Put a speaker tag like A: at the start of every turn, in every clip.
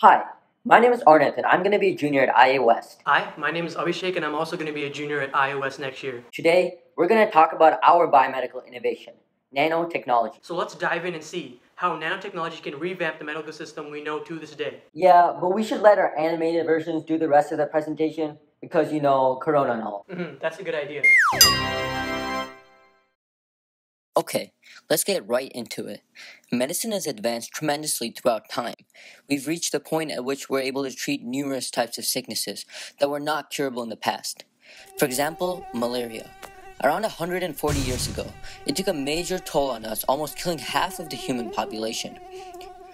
A: Hi, my name is Arnith and I'm going to be a junior at IA West.
B: Hi, my name is Abhishek and I'm also going to be a junior at IA West next year.
A: Today, we're going to talk about our biomedical innovation, nanotechnology.
B: So let's dive in and see how nanotechnology can revamp the medical system we know to this day.
A: Yeah, but we should let our animated versions do the rest of the presentation because, you know, Corona and all.
B: hmm that's a good idea.
C: Okay, let's get right into it. Medicine has advanced tremendously throughout time. We've reached the point at which we're able to treat numerous types of sicknesses that were not curable in the past. For example, malaria. Around 140 years ago, it took a major toll on us, almost killing half of the human population.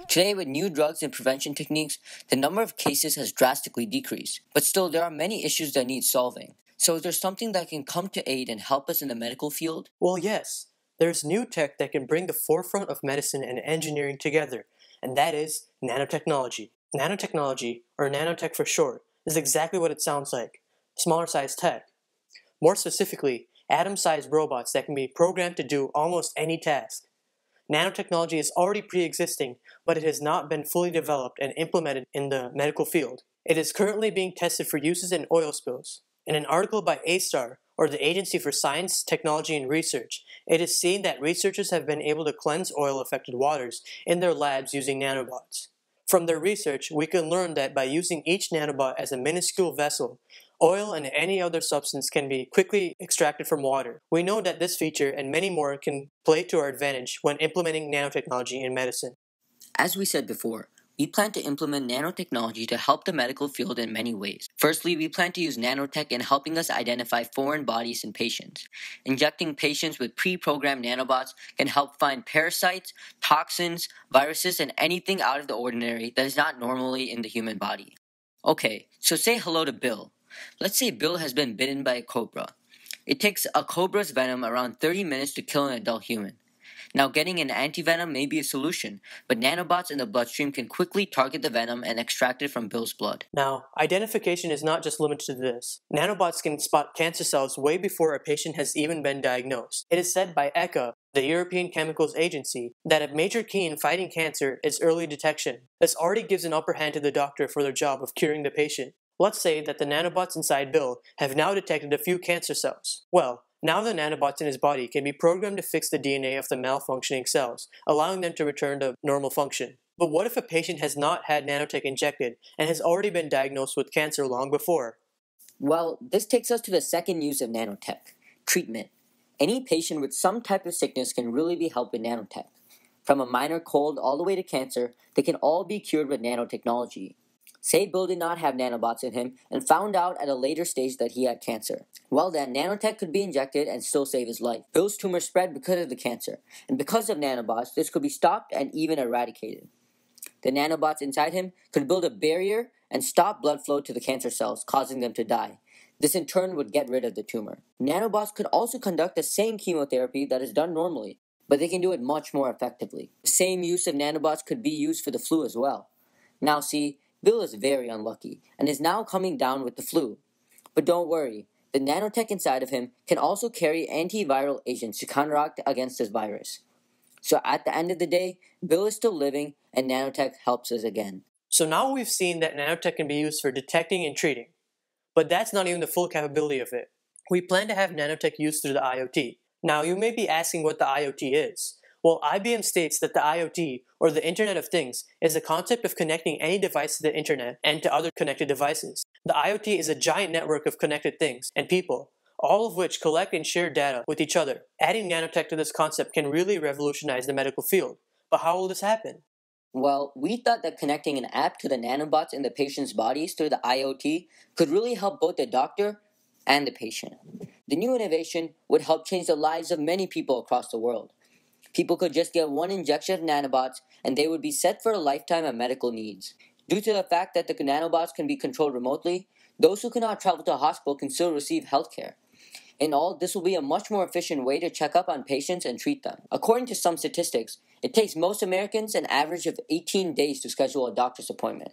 C: Today, with new drugs and prevention techniques, the number of cases has drastically decreased. But still, there are many issues that need solving. So, is there something that can come to aid and help us in the medical field?
B: Well, yes, there's new tech that can bring the forefront of medicine and engineering together, and that is nanotechnology. Nanotechnology, or nanotech for short, is exactly what it sounds like smaller size tech. More specifically, atom sized robots that can be programmed to do almost any task. Nanotechnology is already pre existing, but it has not been fully developed and implemented in the medical field. It is currently being tested for uses in oil spills. In an article by ASTAR, or the Agency for Science, Technology and Research, it is seen that researchers have been able to cleanse oil affected waters in their labs using nanobots. From their research, we can learn that by using each nanobot as a minuscule vessel, oil and any other substance can be quickly extracted from water. We know that this feature and many more can play to our advantage when implementing nanotechnology in medicine.
C: As we said before, we plan to implement nanotechnology to help the medical field in many ways. Firstly, we plan to use nanotech in helping us identify foreign bodies in patients. Injecting patients with pre programmed nanobots can help find parasites, toxins, viruses, and anything out of the ordinary that is not normally in the human body. Okay, so say hello to Bill. Let's say Bill has been bitten by a cobra. It takes a cobra's venom around 30 minutes to kill an adult human. Now, getting an antivenom may be a solution, but nanobots in the bloodstream can quickly target the venom and extract it from Bill's blood.
B: Now, identification is not just limited to this. Nanobots can spot cancer cells way before a patient has even been diagnosed. It is said by ECHA, the European Chemicals Agency, that a major key in fighting cancer is early detection. This already gives an upper hand to the doctor for their job of curing the patient. Let's say that the nanobots inside Bill have now detected a few cancer cells. Well, now the nanobots in his body can be programmed to fix the DNA of the malfunctioning cells, allowing them to return to normal function. But what if a patient has not had nanotech injected and has already been diagnosed with cancer long before?
C: Well, this takes us to the second use of nanotech treatment. Any patient with some type of sickness can really be helped with nanotech. From a minor cold all the way to cancer, they can all be cured with nanotechnology. Say Bill did not have nanobots in him and found out at a later stage that he had cancer. Well, then, nanotech could be injected and still save his life. Bill's tumor spread because of the cancer, and because of nanobots, this could be stopped and even eradicated. The nanobots inside him could build a barrier and stop blood flow to the cancer cells, causing them to die. This in turn would get rid of the tumor. Nanobots could also conduct the same chemotherapy that is done normally, but they can do it much more effectively. The same use of nanobots could be used for the flu as well. Now, see, Bill is very unlucky and is now coming down with the flu. But don't worry, the nanotech inside of him can also carry antiviral agents to counteract against this virus. So at the end of the day, Bill is still living and nanotech helps us again.
B: So now we've seen that nanotech can be used for detecting and treating. But that's not even the full capability of it. We plan to have nanotech used through the IoT. Now you may be asking what the IoT is. Well, IBM states that the IoT, or the Internet of Things, is the concept of connecting any device to the Internet and to other connected devices. The IoT is a giant network of connected things and people, all of which collect and share data with each other. Adding nanotech to this concept can really revolutionize the medical field. But how will this happen?
C: Well, we thought that connecting an app to the nanobots in the patient's bodies through the IoT could really help both the doctor and the patient. The new innovation would help change the lives of many people across the world. People could just get one injection of nanobots and they would be set for a lifetime of medical needs. Due to the fact that the nanobots can be controlled remotely, those who cannot travel to a hospital can still receive healthcare. In all, this will be a much more efficient way to check up on patients and treat them. According to some statistics, it takes most Americans an average of 18 days to schedule a doctor's appointment.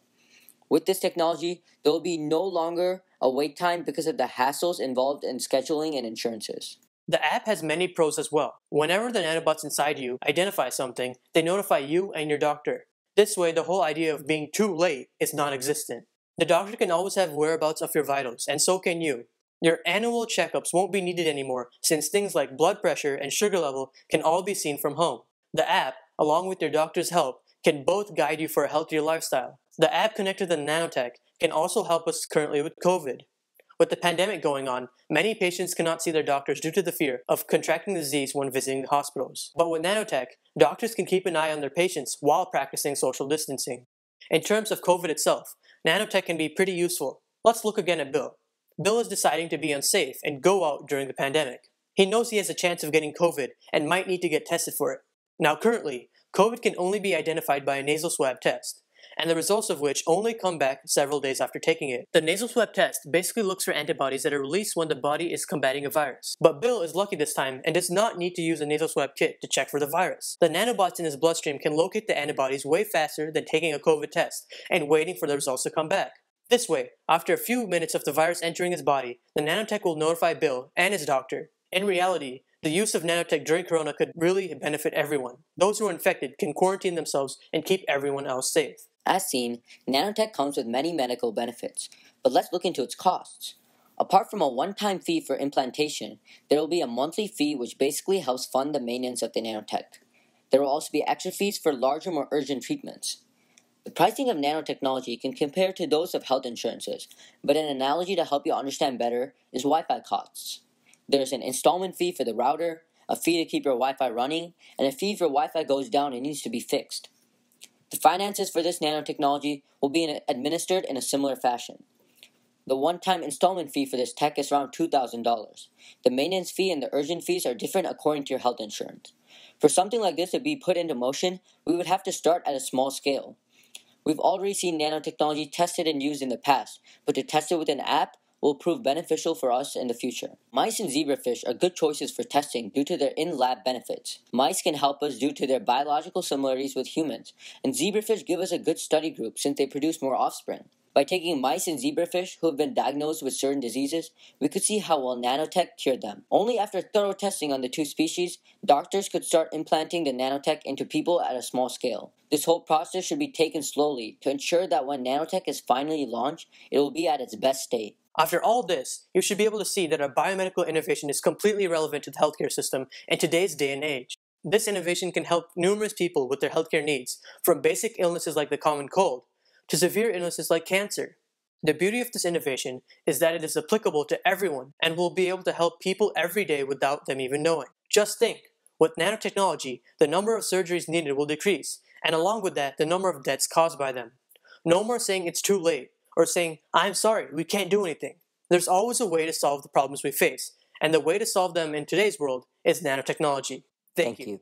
C: With this technology, there will be no longer a wait time because of the hassles involved in scheduling and insurances.
B: The app has many pros as well. Whenever the nanobots inside you identify something, they notify you and your doctor. This way, the whole idea of being too late is non existent. The doctor can always have whereabouts of your vitals, and so can you. Your annual checkups won't be needed anymore since things like blood pressure and sugar level can all be seen from home. The app, along with your doctor's help, can both guide you for a healthier lifestyle. The app connected to Nanotech can also help us currently with COVID. With the pandemic going on, many patients cannot see their doctors due to the fear of contracting the disease when visiting the hospitals. But with Nanotech, doctors can keep an eye on their patients while practicing social distancing. In terms of COVID itself, Nanotech can be pretty useful. Let's look again at Bill. Bill is deciding to be unsafe and go out during the pandemic. He knows he has a chance of getting COVID and might need to get tested for it. Now, currently, COVID can only be identified by a nasal swab test and the results of which only come back several days after taking it. The nasal swab test basically looks for antibodies that are released when the body is combating a virus. But Bill is lucky this time and does not need to use a nasal swab kit to check for the virus. The nanobots in his bloodstream can locate the antibodies way faster than taking a COVID test and waiting for the results to come back. This way, after a few minutes of the virus entering his body, the nanotech will notify Bill and his doctor. In reality, the use of nanotech during corona could really benefit everyone. Those who are infected can quarantine themselves and keep everyone else safe.
C: As seen, nanotech comes with many medical benefits, but let's look into its costs. Apart from a one time fee for implantation, there will be a monthly fee which basically helps fund the maintenance of the nanotech. There will also be extra fees for larger, more urgent treatments. The pricing of nanotechnology can compare to those of health insurances, but an analogy to help you understand better is Wi Fi costs. There's an installment fee for the router, a fee to keep your Wi Fi running, and a fee for Wi Fi goes down and needs to be fixed. The finances for this nanotechnology will be administered in a similar fashion. The one time installment fee for this tech is around $2,000. The maintenance fee and the urgent fees are different according to your health insurance. For something like this to be put into motion, we would have to start at a small scale. We've already seen nanotechnology tested and used in the past, but to test it with an app will prove beneficial for us in the future. Mice and zebrafish are good choices for testing due to their in lab benefits. Mice can help us due to their biological similarities with humans, and zebrafish give us a good study group since they produce more offspring. By taking mice and zebrafish who have been diagnosed with certain diseases, we could see how well nanotech cured them. Only after thorough testing on the two species, doctors could start implanting the nanotech into people at a small scale. This whole process should be taken slowly to ensure that when nanotech is finally launched, it will be at its best state.
B: After all this, you should be able to see that a biomedical innovation is completely relevant to the healthcare system in today's day and age. This innovation can help numerous people with their healthcare needs, from basic illnesses like the common cold to severe illnesses like cancer. The beauty of this innovation is that it is applicable to everyone and will be able to help people every day without them even knowing. Just think, with nanotechnology, the number of surgeries needed will decrease, and along with that, the number of deaths caused by them. No more saying it's too late or saying, I'm sorry, we can't do anything. There's always a way to solve the problems we face, and the way to solve them in today's world is nanotechnology. Thank, Thank you. you.